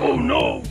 Oh no!